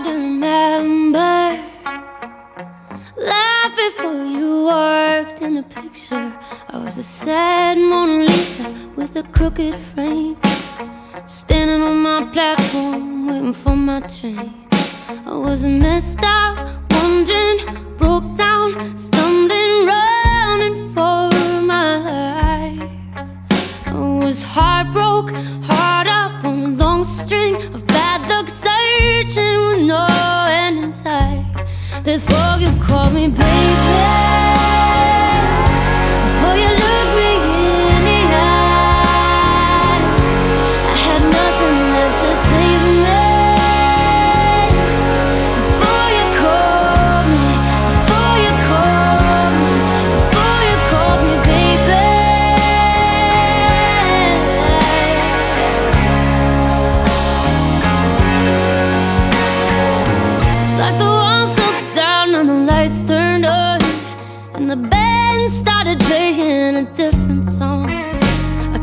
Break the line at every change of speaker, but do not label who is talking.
hard to remember. Laugh before you worked in the picture. I was a sad Mona Lisa with a crooked frame. Standing on my platform, waiting for my train. I was messed up, wondering, broke down, stumbling, running for my life. I was heartbroken, Before you call me baby. friends started playing a different song. I